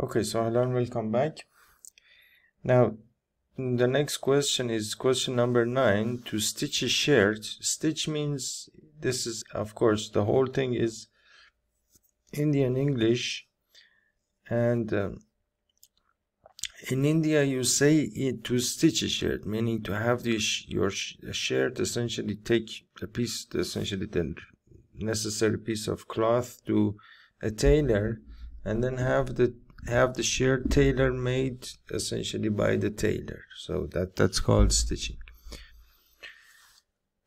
Okay, so hello welcome back. Now, the next question is question number nine. To stitch a shirt, stitch means this is, of course, the whole thing is Indian English, and um, in India you say it to stitch a shirt, meaning to have the sh your sh shirt essentially take a piece, essentially the necessary piece of cloth to a tailor, and then have the have the shirt tailor made essentially by the tailor. So that that's called stitching.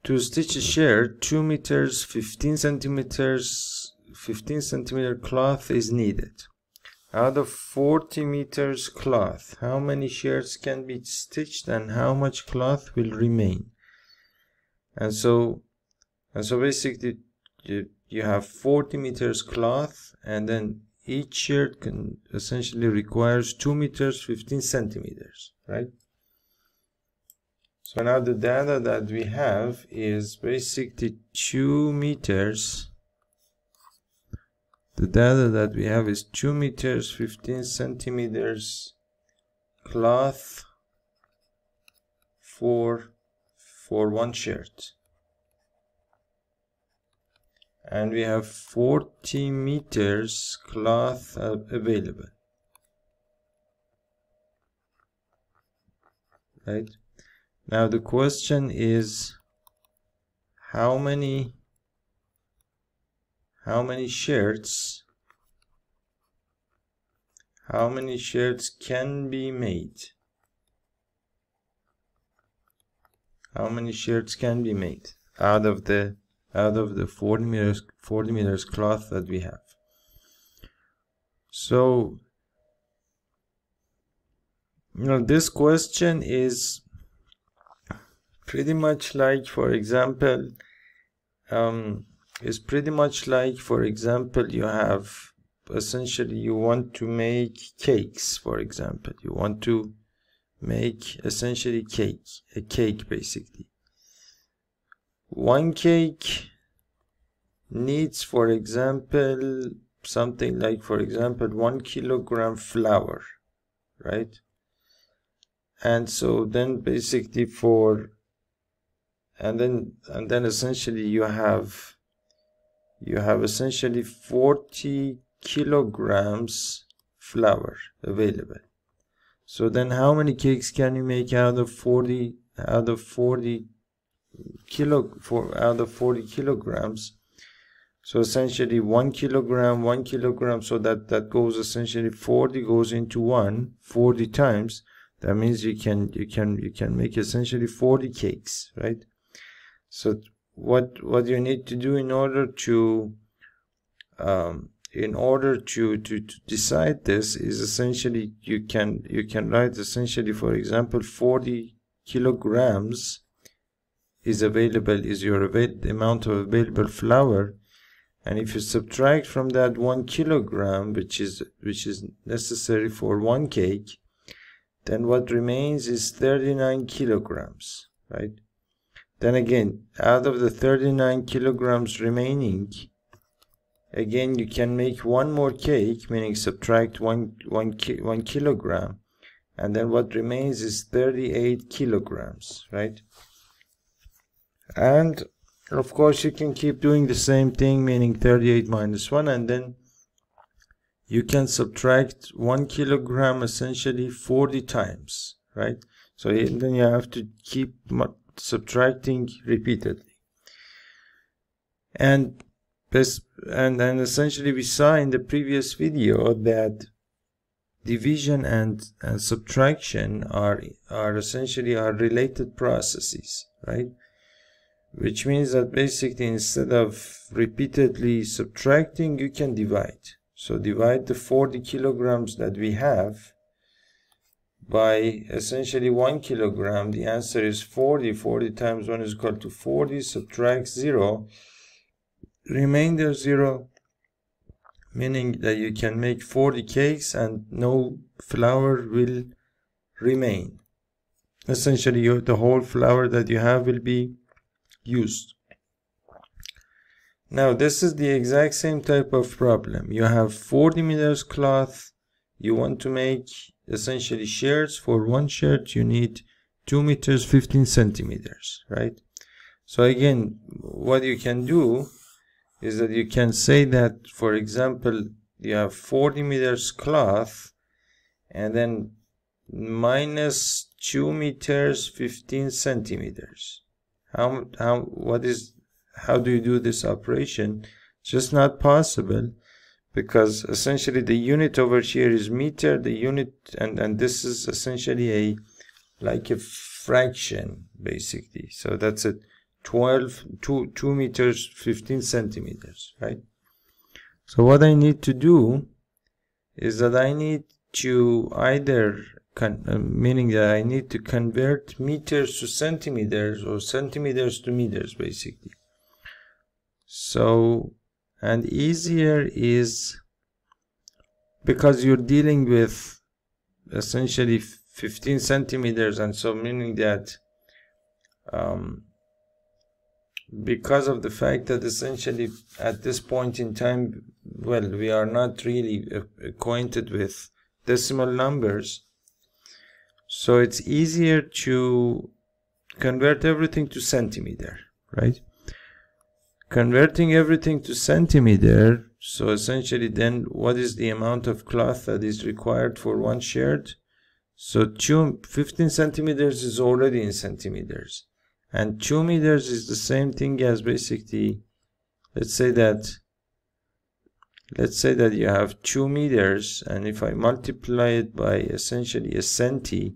To stitch a shirt 2 meters 15 centimeters 15 centimeter cloth is needed. Out of 40 meters cloth how many shirts can be stitched and how much cloth will remain? And so and so basically you, you have 40 meters cloth and then each shirt can essentially requires 2 meters 15 centimeters right? So now the data that we have is basically 2 meters. The data that we have is 2 meters 15 centimeters cloth for for one shirt and we have 40 meters cloth available. Right? Now the question is how many how many shirts how many shirts can be made? How many shirts can be made out of the out of the 40 meters 40 meters cloth that we have. So you know this question is pretty much like for example um, is pretty much like for example you have essentially you want to make cakes for example. You want to make essentially cake a cake basically one cake needs for example something like for example one kilogram flour right? And so then basically for and then and then essentially you have you have essentially 40 kilograms flour available. So then how many cakes can you make out of 40 out of 40 kilo for out of 40 kilograms. So essentially one kilogram one kilogram so that that goes essentially 40 goes into one 40 times. That means you can you can you can make essentially 40 cakes right? So what what you need to do in order to um, in order to, to to decide this is essentially you can you can write essentially for example 40 kilograms is available is your amount of available flour. And if you subtract from that one kilogram which is which is necessary for one cake then what remains is 39 kilograms right? Then again out of the 39 kilograms remaining again you can make one more cake meaning subtract one one ki- one kilogram and then what remains is 38 kilograms right and of course you can keep doing the same thing meaning 38 minus 1 and then you can subtract 1 kilogram essentially 40 times right? So then you have to keep subtracting repeatedly. And this and then essentially we saw in the previous video that division and, and subtraction are are essentially are related processes right which means that basically instead of repeatedly subtracting you can divide. So divide the 40 kilograms that we have by essentially 1 kilogram. The answer is 40 40 times 1 is equal to 40 subtract 0 remainder 0 meaning that you can make 40 cakes and no flour will remain. Essentially you, the whole flour that you have will be used. Now this is the exact same type of problem. You have 40 meters cloth, you want to make essentially shirts for one shirt you need 2 meters 15 centimeters right so again what you can do is that you can say that for example you have 40 meters cloth and then minus 2 meters 15 centimeters how how what is how do you do this operation? Just not possible because essentially the unit over here is meter the unit and and this is essentially a like a fraction basically. So that's a 12 2 2 meters 15 centimeters right? So what i need to do is that i need to either con- uh, meaning that i need to convert meters to centimeters or centimeters to meters basically. So and easier is because you're dealing with essentially 15 centimeters and so meaning that um, because of the fact that essentially at this point in time well we are not really acquainted with decimal numbers so it's easier to convert everything to centimeter right? Converting everything to centimeter so essentially then what is the amount of cloth that is required for one shirt? So two, 15 centimeters is already in centimeters. And 2 meters is the same thing as basically let's say that let's say that you have 2 meters and if I multiply it by essentially a centi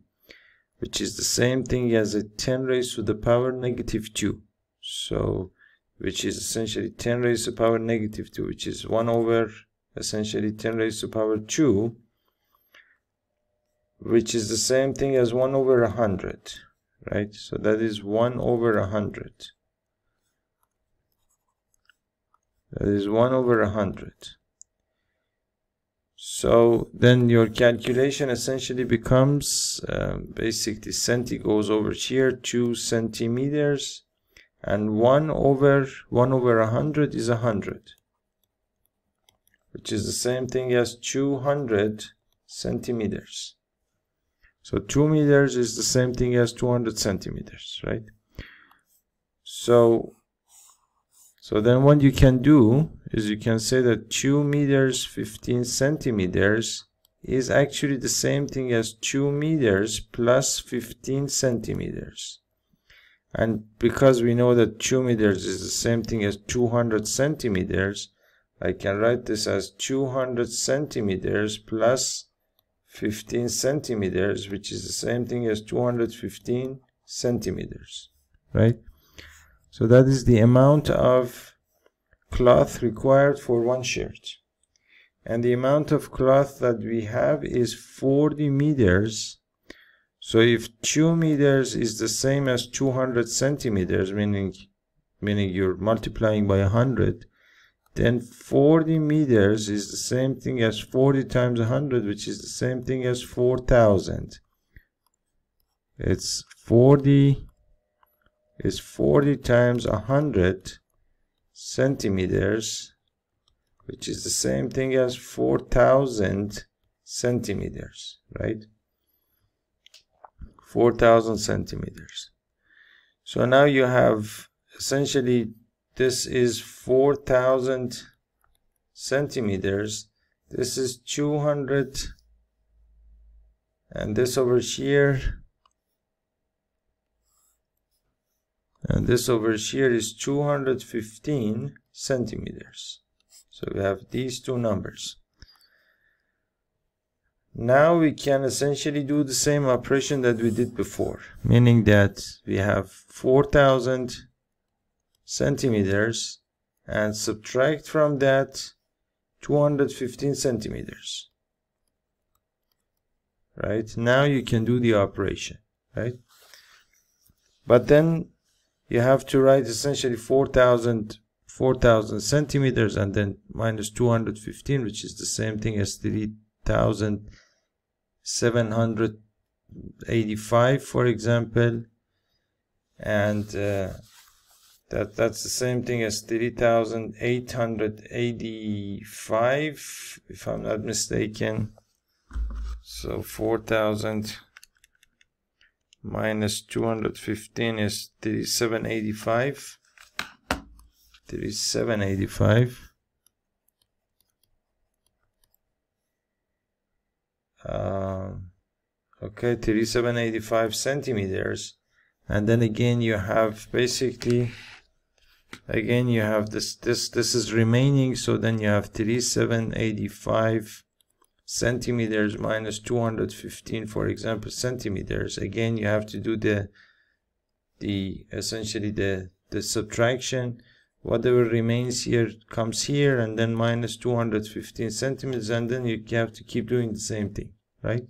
which is the same thing as a 10 raised to the power negative 2 so which is essentially 10 raised to the power negative 2 which is 1 over essentially 10 raised to the power 2 which is the same thing as 1 over 100 right? So that is 1 over 100 that is 1 over 100 so then your calculation essentially becomes um, basically centi goes over here 2 centimeters and 1 over 1 over a 100 is a 100 which is the same thing as 200 centimeters. So 2 meters is the same thing as 200 centimeters right? So so then what you can do is you can say that 2 meters 15 centimeters is actually the same thing as 2 meters plus 15 centimeters. And because we know that 2 meters is the same thing as 200 centimeters I can write this as 200 centimeters plus 15 centimeters which is the same thing as 215 centimeters right so that is the amount of cloth required for one shirt and the amount of cloth that we have is 40 meters so if 2 meters is the same as 200 centimeters, meaning, meaning you're multiplying by 100, then 40 meters is the same thing as 40 times 100, which is the same thing as 4,000. It's 40 is 40 times 100 centimeters, which is the same thing as 4,000 centimeters, right? 4000 centimeters so now you have essentially this is 4000 centimeters this is 200 and this over here and this over here is 215 centimeters so we have these two numbers now we can essentially do the same operation that we did before, meaning that we have 4000 centimeters and subtract from that 215 centimeters. Right? Now you can do the operation, right? But then you have to write essentially 4000 4000 centimeters and then minus 215 which is the same thing as 3000 785 for example. And uh, that that's the same thing as 3885 if I'm not mistaken. So 4000 minus 215 is 3785 3785 uh, okay 3785 centimeters. And then again you have basically again you have this this this is remaining. So then you have 3785 centimeters minus 215 for example centimeters. Again you have to do the the essentially the the subtraction. Whatever remains here comes here and then minus 215 centimeters and then you have to keep doing the same thing right?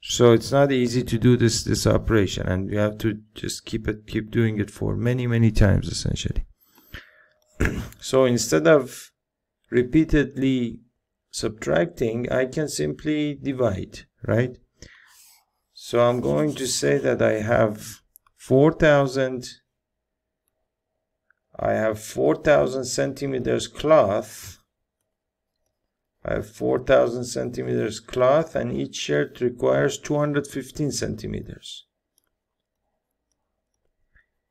So it's not easy to do this this operation and you have to just keep it keep doing it for many many times essentially. So instead of repeatedly subtracting I can simply divide right? So I'm going to say that I have 4000 I have 4000 centimeters cloth. I have 4000 centimeters cloth and each shirt requires 215 centimeters.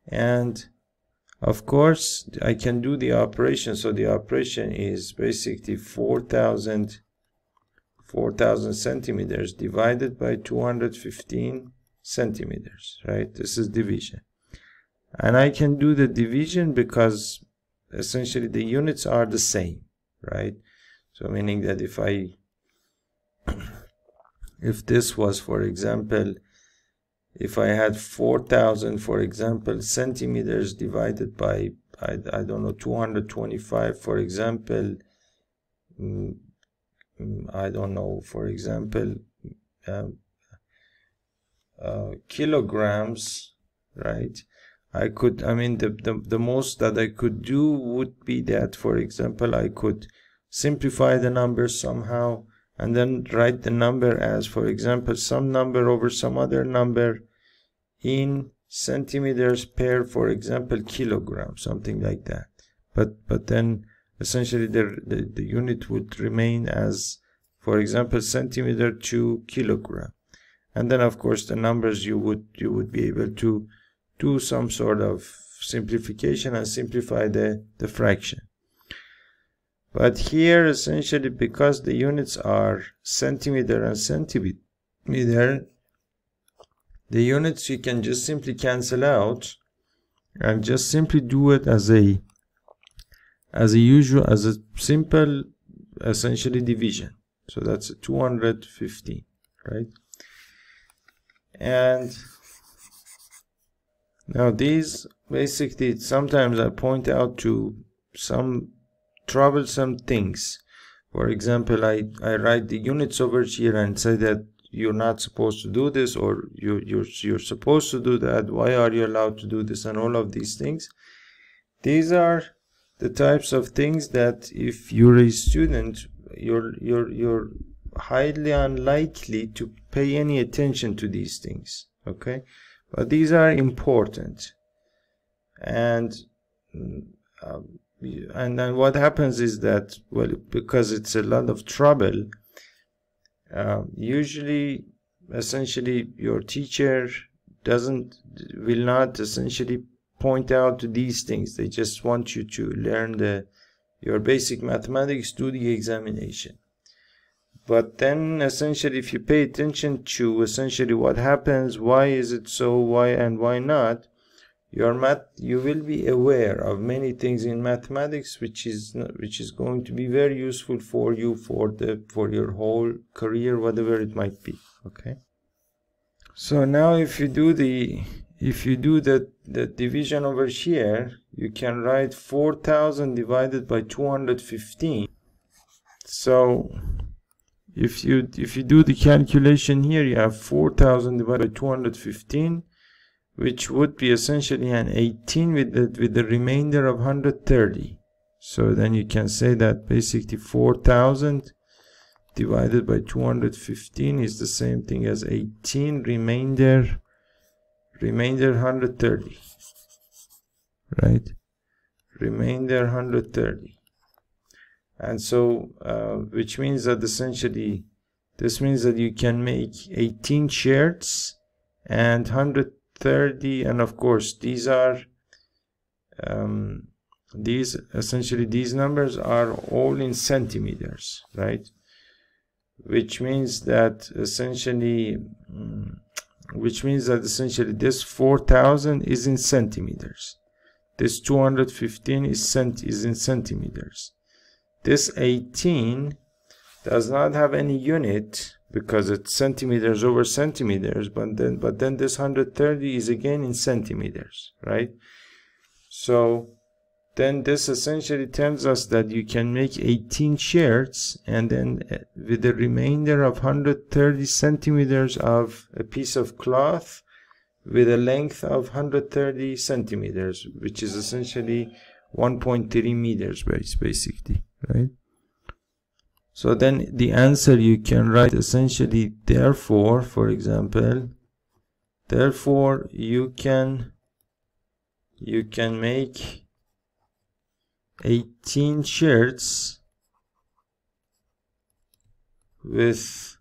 And of course I can do the operation. So the operation is basically 4000 4000 centimeters divided by 215 centimeters right? This is division. And I can do the division because essentially the units are the same right? So meaning that if I if this was for example if I had 4000 for example centimeters divided by I, I don't know 225 for example mm, mm, I don't know for example um, uh, kilograms right? I could, I mean, the, the, the most that I could do would be that, for example, I could simplify the numbers somehow and then write the number as, for example, some number over some other number in centimeters per, for example, kilogram, something like that. But, but then essentially the, the, the unit would remain as, for example, centimeter to kilogram. And then, of course, the numbers you would, you would be able to do some sort of simplification and simplify the, the fraction. But here essentially because the units are centimeter and centimeter, the units you can just simply cancel out and just simply do it as a as a usual as a simple essentially division. So that's 250 right? And now these basically sometimes I point out to some troublesome things. For example, I, I write the units over here and say that you're not supposed to do this or you, you're, you're supposed to do that. Why are you allowed to do this and all of these things? These are the types of things that if you're a student, you're, you're, you're highly unlikely to pay any attention to these things. Okay but these are important and um, and then what happens is that well because it's a lot of trouble uh, usually essentially your teacher doesn't will not essentially point out to these things. They just want you to learn the your basic mathematics do the examination. But then essentially if you pay attention to essentially what happens why is it so why and why not your math you will be aware of many things in mathematics which is which is going to be very useful for you for the for your whole career whatever it might be okay? So now if you do the if you do the the division over here you can write 4000 divided by 215 so if you if you do the calculation here you have 4000 divided by 215 which would be essentially an 18 with the, with the remainder of 130 so then you can say that basically 4000 divided by 215 is the same thing as 18 remainder remainder 130 right? Remainder 130 and so uh, which means that essentially this means that you can make 18 shirts and 130 and of course these are um, these essentially these numbers are all in centimeters right? Which means that essentially mm, which means that essentially this 4000 is in centimeters. This 215 is cent is in centimeters. This 18 does not have any unit because it's centimeters over centimeters but then but then this 130 is again in centimeters right? So then this essentially tells us that you can make 18 shirts and then uh, with the remainder of 130 centimeters of a piece of cloth with a length of 130 centimeters which is essentially 1.3 meters basically right so then the answer you can write essentially therefore for example therefore you can you can make 18 shirts with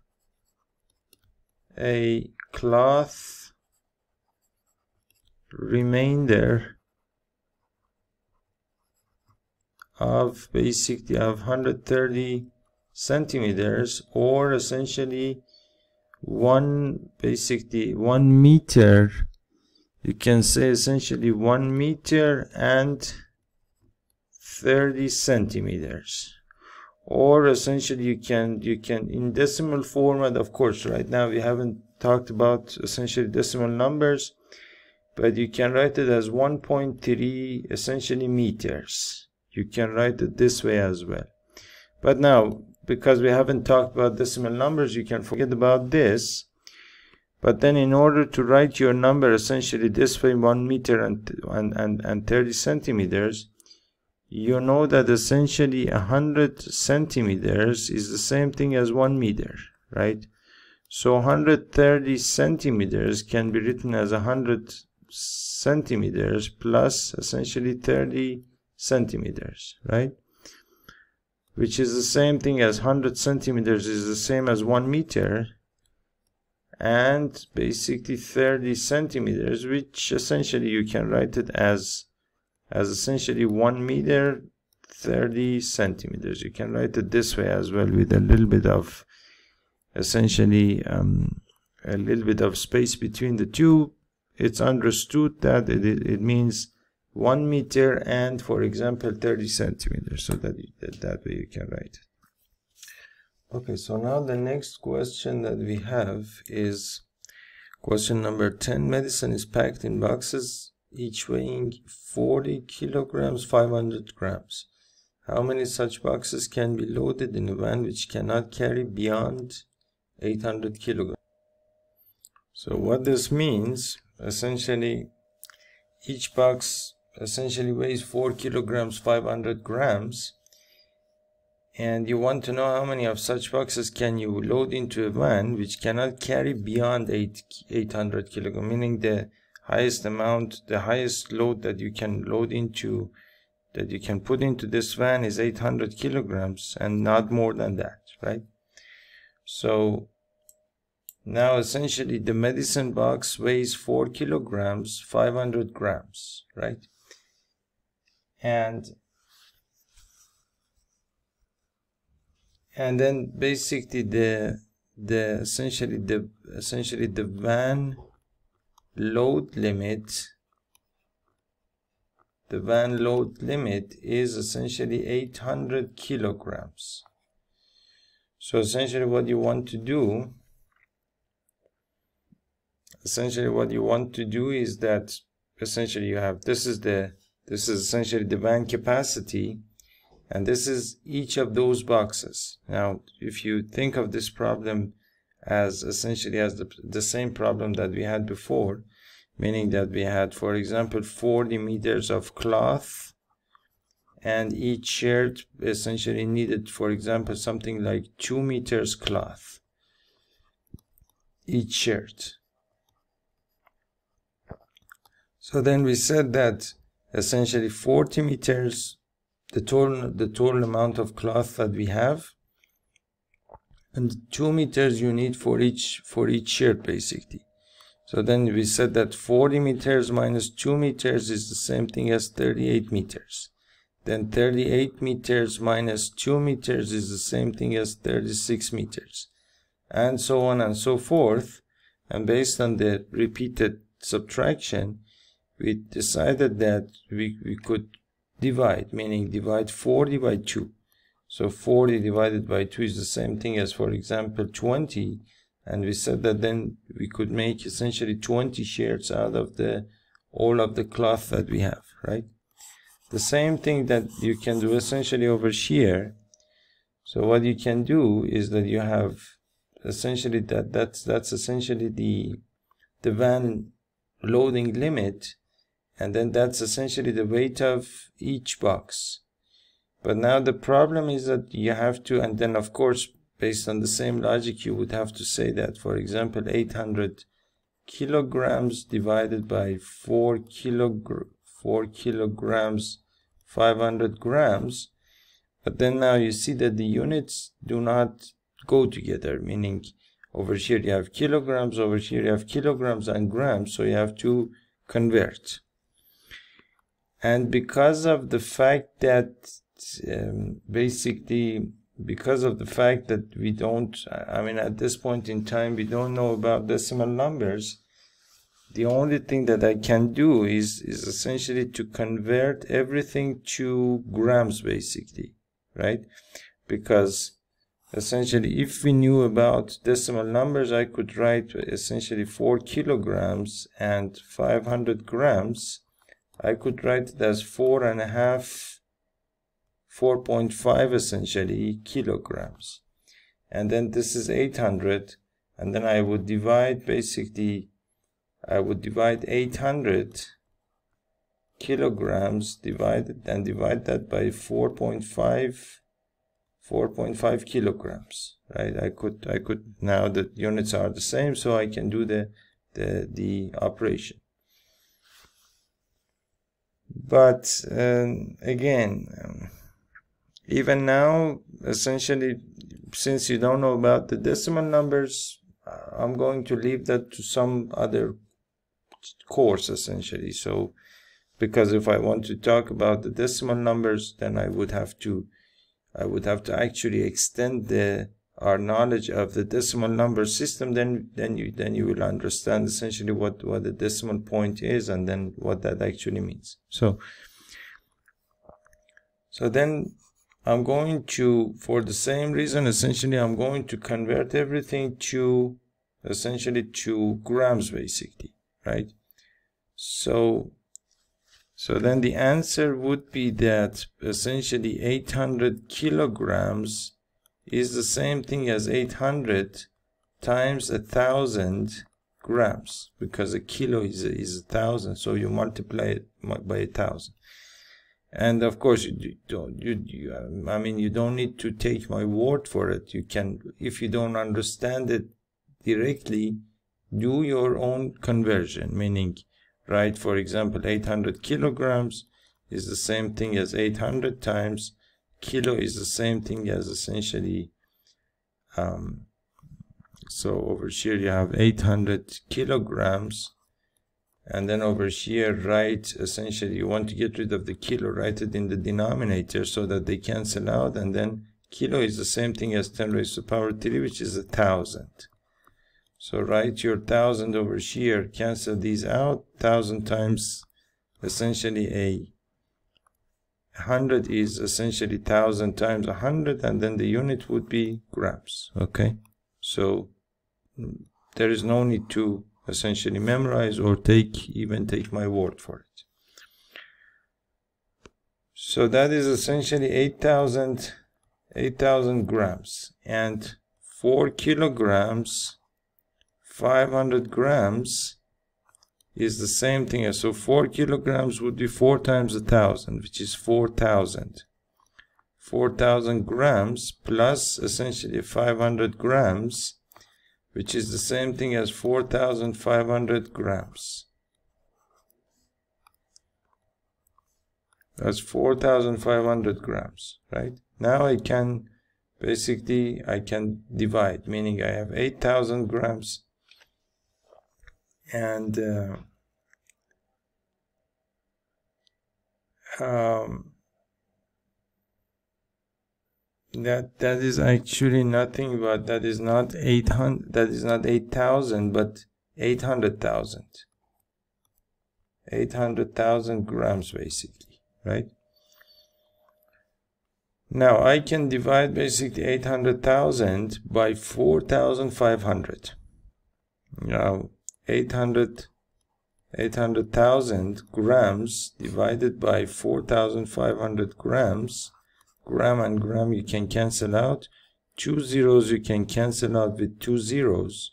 a cloth remainder of basically of 130 centimeters or essentially one basically one meter. You can say essentially one meter and 30 centimeters. Or essentially you can you can in decimal format of course right now we haven't talked about essentially decimal numbers but you can write it as 1.3 essentially meters. You can write it this way as well. But now because we haven't talked about decimal numbers you can forget about this but then in order to write your number essentially this way 1 meter and and and, and 30 centimeters you know that essentially 100 centimeters is the same thing as 1 meter, right? So 130 centimeters can be written as 100 centimeters plus essentially 30 centimeters, right? Which is the same thing as 100 centimeters is the same as 1 meter and basically 30 centimeters which essentially you can write it as as essentially 1 meter 30 centimeters. You can write it this way as well with a little bit of essentially um, a little bit of space between the two. It's understood that it, it means 1 meter and for example 30 centimeters so that, that that way you can write it. Okay so now the next question that we have is question number 10 medicine is packed in boxes each weighing 40 kilograms 500 grams. How many such boxes can be loaded in a van which cannot carry beyond 800 kilograms? So what this means essentially each box essentially weighs 4 kilograms 500 grams. And you want to know how many of such boxes can you load into a van which cannot carry beyond 8 800 kilograms meaning the highest amount the highest load that you can load into that you can put into this van is 800 kilograms and not more than that right? So now essentially the medicine box weighs 4 kilograms 500 grams right and and then basically the the essentially the essentially the van load limit the van load limit is essentially 800 kilograms. So essentially what you want to do essentially what you want to do is that essentially you have this is the this is essentially the van capacity and this is each of those boxes. Now if you think of this problem as essentially as the, the same problem that we had before meaning that we had for example 40 meters of cloth and each shirt essentially needed for example something like 2 meters cloth each shirt. So then we said that essentially 40 meters the total the total amount of cloth that we have. And 2 meters you need for each for each shirt basically. So then we said that 40 meters minus 2 meters is the same thing as 38 meters. Then 38 meters minus 2 meters is the same thing as 36 meters. And so on and so forth. And based on the repeated subtraction we decided that we, we could divide meaning divide 40 by 2 so 40 divided by 2 is the same thing as for example 20 and we said that then we could make essentially 20 shirts out of the all of the cloth that we have right? The same thing that you can do essentially over shear. so what you can do is that you have essentially that that's that's essentially the the van loading limit and then that's essentially the weight of each box. But now the problem is that you have to and then of course based on the same logic you would have to say that for example 800 kilograms divided by 4 kilog 4 kilograms 500 grams. But then now you see that the units do not go together meaning over here you have kilograms over here you have kilograms and grams so you have to convert and because of the fact that um, basically because of the fact that we don't i mean at this point in time we don't know about decimal numbers the only thing that i can do is is essentially to convert everything to grams basically right? Because essentially if we knew about decimal numbers i could write essentially 4 kilograms and 500 grams i could write it as four and a half 4.5 essentially kilograms. And then this is 800 and then I would divide basically I would divide 800 kilograms divided and divide that by 4.5 4.5 kilograms right? I could I could now the units are the same so I can do the the the operation but um, again um, even now essentially since you don't know about the decimal numbers uh, i'm going to leave that to some other course essentially. So because if i want to talk about the decimal numbers then i would have to i would have to actually extend the our knowledge of the decimal number system then then you then you will understand essentially what what the decimal point is and then what that actually means so so then I'm going to, for the same reason, essentially, I'm going to convert everything to, essentially, to grams, basically, right? So, so then the answer would be that essentially 800 kilograms is the same thing as 800 times a thousand grams because a kilo is a, is a thousand so you multiply it by a thousand. And of course you don't you, you, i mean you don't need to take my word for it. You can if you don't understand it directly do your own conversion meaning right for example 800 kilograms is the same thing as 800 times kilo is the same thing as essentially um, so over here you have 800 kilograms. And then over here write essentially you want to get rid of the kilo write it in the denominator so that they cancel out. And then kilo is the same thing as 10 raised to the power 3 which is a thousand. So write your thousand over here cancel these out thousand times essentially a hundred is essentially thousand times a hundred and then the unit would be grams. Okay. So there is no need to essentially memorize or take even take my word for it. So that is essentially 8000 8000 grams. And 4 kilograms 500 grams is the same thing as so 4 kilograms would be 4 times a thousand which is 4000 4000 grams plus essentially 500 grams which is the same thing as 4,500 grams. That's 4,500 grams, right? Now I can basically I can divide meaning I have 8000 grams and uh, um, that that is actually nothing but that is not 800 that is not 8000 but 800,000 800,000 grams basically right? Now I can divide basically 800,000 by 4,500 now 800 800,000 grams divided by 4,500 grams gram and gram you can cancel out. Two zeros you can cancel out with two zeros.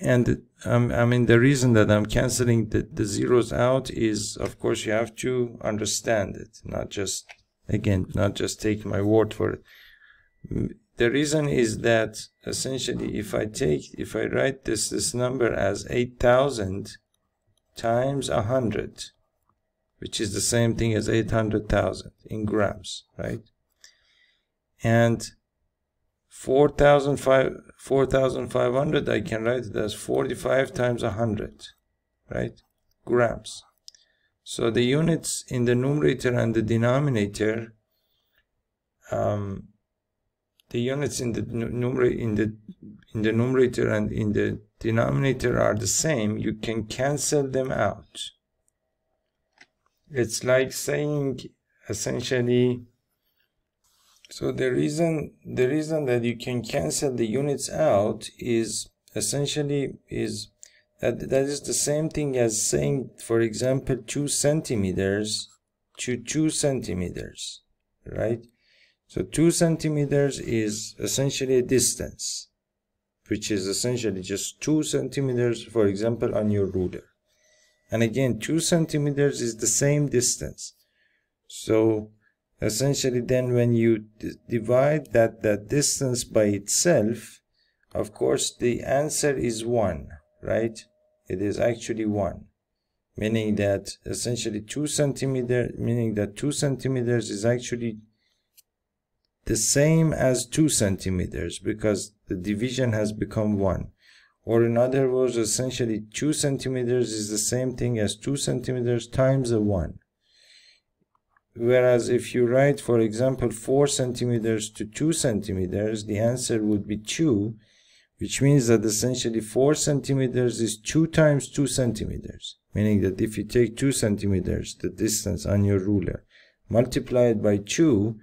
And um, I mean the reason that I'm canceling the, the zeros out is of course you have to understand it not just again not just take my word for it the reason is that essentially if I take if I write this this number as 8000 times 100 which is the same thing as 800,000 in grams, right? And 4,500 I can write it as 45 times 100, right? Grams. So the units in the numerator and the denominator, um, the units in the numerator in the in the numerator and in the denominator are the same. You can cancel them out it's like saying essentially so the reason the reason that you can cancel the units out is essentially is that that is the same thing as saying for example two centimeters to two centimeters right so two centimeters is essentially a distance which is essentially just two centimeters for example on your ruler. And again 2 centimeters is the same distance. So essentially then when you divide that that distance by itself of course the answer is 1 right? It is actually 1 meaning that essentially 2 centimeter meaning that 2 centimeters is actually the same as 2 centimeters because the division has become 1 or in other words essentially 2 centimeters is the same thing as 2 centimeters times a 1 whereas if you write for example 4 centimeters to 2 centimeters the answer would be 2 which means that essentially 4 centimeters is 2 times 2 centimeters meaning that if you take 2 centimeters the distance on your ruler multiply it by 2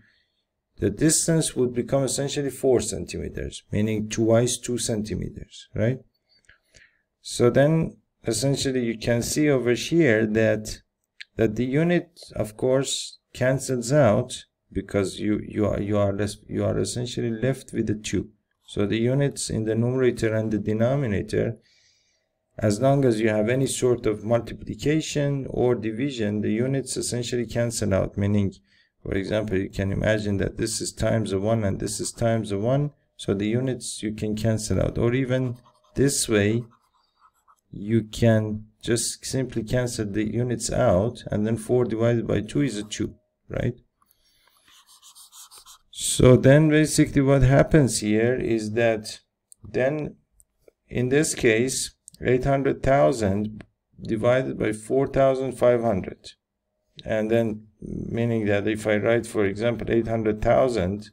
the distance would become essentially 4 centimeters meaning twice 2 centimeters right? So then essentially you can see over here that that the unit of course cancels out because you you are you are less you are essentially left with the two. So the units in the numerator and the denominator as long as you have any sort of multiplication or division the units essentially cancel out meaning for example you can imagine that this is times a 1 and this is times a 1 so the units you can cancel out. Or even this way you can just simply cancel the units out and then 4 divided by 2 is a 2 right? So then basically what happens here is that then in this case 800,000 divided by 4,500 and then meaning that if I write for example 800,000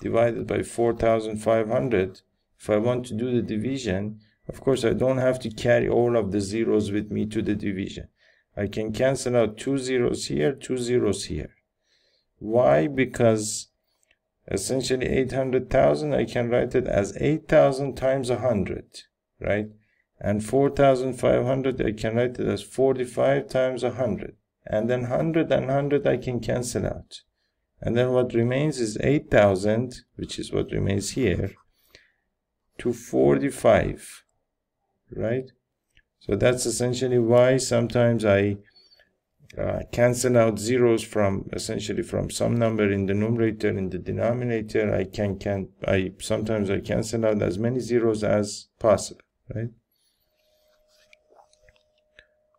divided by 4,500 if I want to do the division of course, I don't have to carry all of the zeros with me to the division. I can cancel out two zeros here, two zeros here. Why? Because essentially 800,000, I can write it as 8,000 times 100, right? And 4,500, I can write it as 45 times 100. And then 100 and 100 I can cancel out. And then what remains is 8,000, which is what remains here, to 45 right? So that's essentially why sometimes I uh, cancel out zeros from essentially from some number in the numerator in the denominator. I can can I sometimes I cancel out as many zeros as possible right?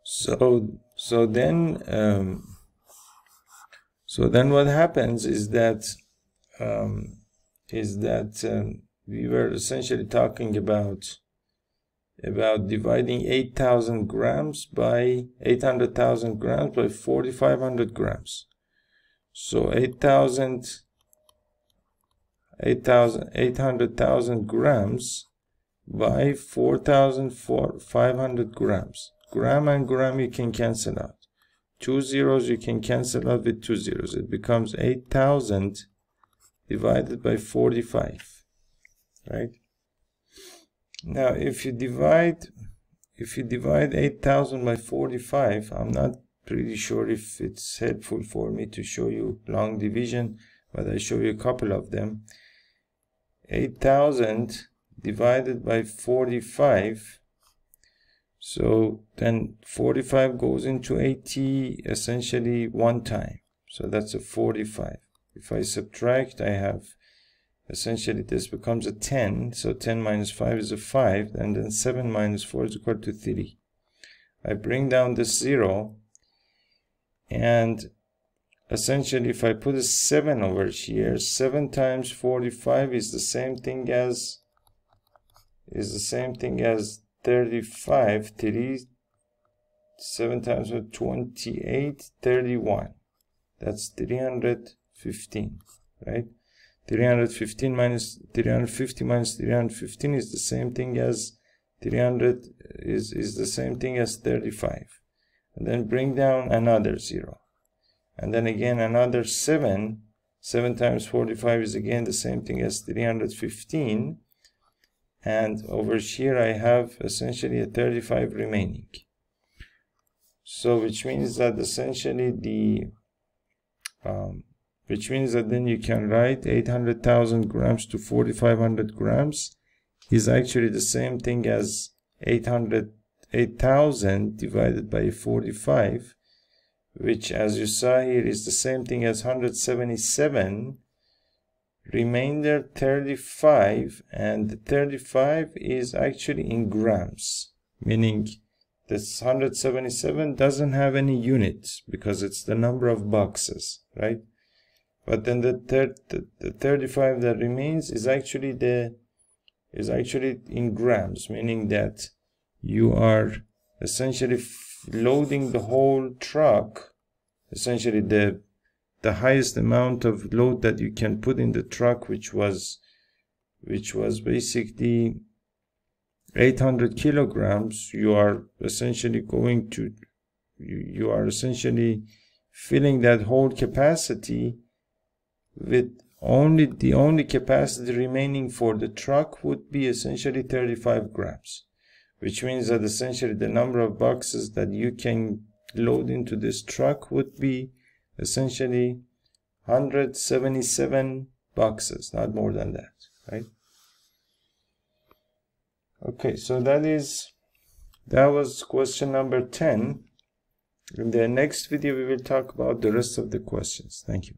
So so then um, so then what happens is that um, is that um, we were essentially talking about about dividing 8,000 grams by 800,000 grams by 4,500 grams. So 8,000 8,000 800,000 grams by 4,500 grams. Gram and gram you can cancel out. Two zeros you can cancel out with two zeros. It becomes 8,000 divided by 45. Right? Now if you divide if you divide 8,000 by 45, I'm not pretty sure if it's helpful for me to show you long division, but I show you a couple of them. 8000 divided by 45 so then 45 goes into 80 essentially one time. So that's a 45 if I subtract I have essentially this becomes a 10 so 10 minus 5 is a 5 and then 7 minus 4 is equal to 3 I bring down this 0 and essentially if I put a 7 over here 7 times 45 is the same thing as is the same thing as 35 3 7 times 28 31 that's 315 right? 315 minus 350 minus 315 is the same thing as 300 is is the same thing as 35 and then bring down another zero. And then again another 7 7 times 45 is again the same thing as 315 and over here I have essentially a 35 remaining. So which means that essentially the um, which means that then you can write 800,000 grams to 4500 grams is actually the same thing as 800 8000 divided by 45 which as you saw here is the same thing as 177 remainder 35 and 35 is actually in grams meaning this 177 doesn't have any units because it's the number of boxes right? But then the, the 35 that remains is actually the is actually in grams meaning that you are essentially loading the whole truck essentially the the highest amount of load that you can put in the truck which was which was basically 800 kilograms you are essentially going to you, you are essentially filling that whole capacity with only the only capacity remaining for the truck would be essentially 35 grams which means that essentially the number of boxes that you can load into this truck would be essentially 177 boxes not more than that right? Okay so that is that was question number 10 in the next video we will talk about the rest of the questions. Thank you